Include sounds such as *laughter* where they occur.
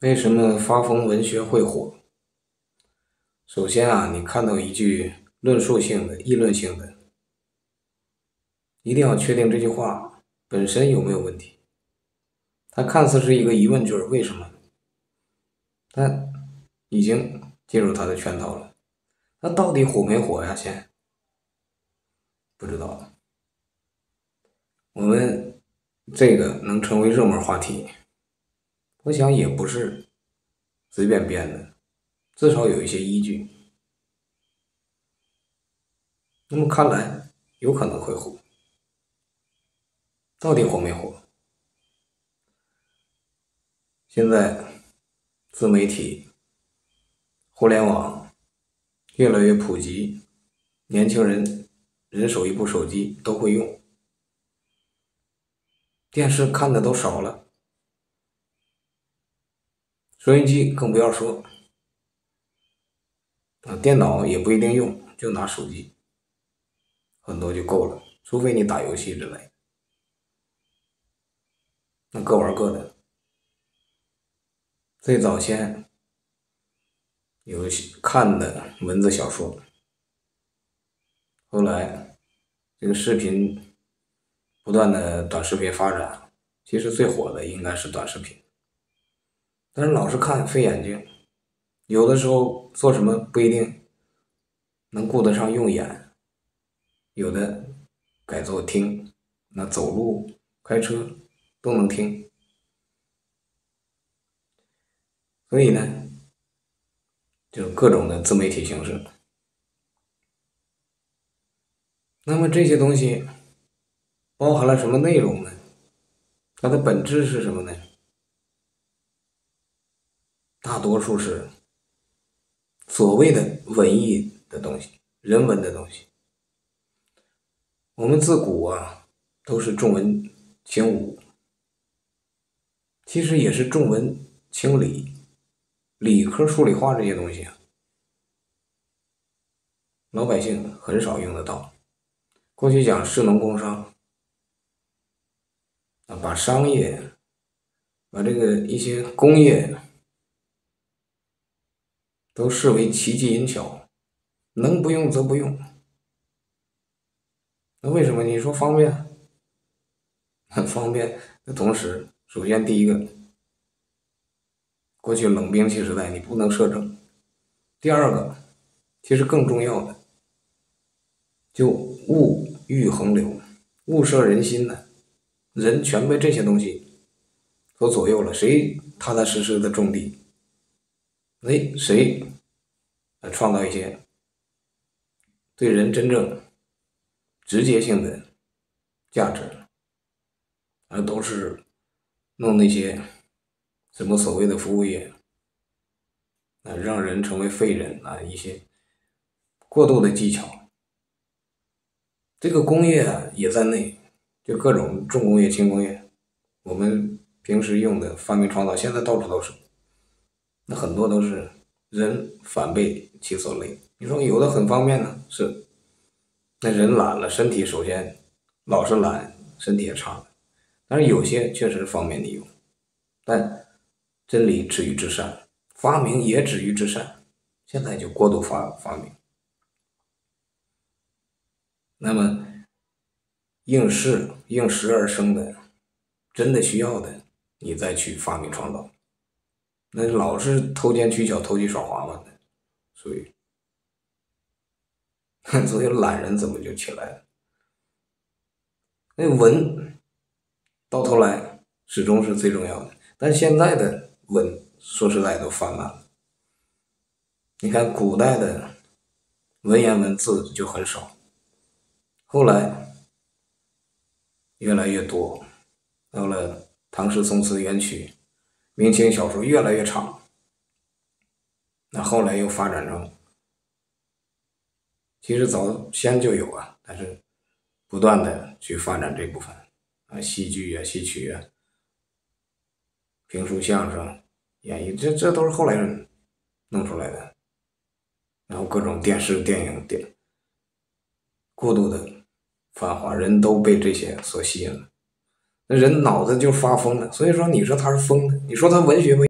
为什么发疯文学会火？首先啊，你看到一句论述性的、议论性的，一定要确定这句话本身有没有问题。它看似是一个疑问句，为什么？它已经进入他的圈套了。那到底火没火呀？先不知道。我们这个能成为热门话题。我想也不是随便编的，至少有一些依据。那么看来有可能会火，到底火没火？现在自媒体、互联网越来越普及，年轻人人手一部手机都会用，电视看的都少了。收音机更不要说，啊，电脑也不一定用，就拿手机，很多就够了。除非你打游戏之类，那各玩各的。最早先有看的文字小说，后来这个视频不断的短视频发展，其实最火的应该是短视频。但是老是看费眼睛，有的时候做什么不一定能顾得上用眼，有的改做听，那走路、开车都能听，所以呢，就各种的自媒体形式。那么这些东西包含了什么内容呢？它的本质是什么呢？大多数是所谓的文艺的东西，人文的东西。我们自古啊都是重文轻武，其实也是重文轻理，理科数理化这些东西啊，老百姓很少用得到。过去讲士农工商，啊，把商业，把这个一些工业。都视为奇技淫巧，能不用则不用。那为什么你说方便？很 *laughs* 方便。那同时，首先第一个，过去冷兵器时代你不能摄政；第二个，其实更重要的，就物欲横流，物摄人心呢，人全被这些东西所左右了，谁踏踏实实的种地？哎，谁来创造一些对人真正直接性的价值？而都是弄那些什么所谓的服务业，啊，让人成为废人啊，一些过度的技巧。这个工业也在内，就各种重工业、轻工业，我们平时用的发明创造，现在到处都是。那很多都是人反被其所累。你说有的很方便呢，是那人懒了，身体首先老是懒，身体也差。但是有些确实方便你用，但真理止于至善，发明也止于至善。现在就过度发发明，那么应试应时而生的，真的需要的，你再去发明创造。那老是偷奸取巧、投机耍滑嘛，所以，*laughs* 所以懒人怎么就起来了？那文到头来始终是最重要的，但现在的文说实在都泛滥了。你看古代的文言文字就很少，后来越来越多，到了唐诗宋词元曲。明清小说越来越长，那后来又发展成，其实早先就有啊，但是不断的去发展这部分啊，戏剧啊、戏曲啊、评书、相声、演绎，这这都是后来人弄出来的，然后各种电视、电影、电过度的繁华，人都被这些所吸引了。那人脑子就发疯了，所以说你说他是疯的，你说他文学没？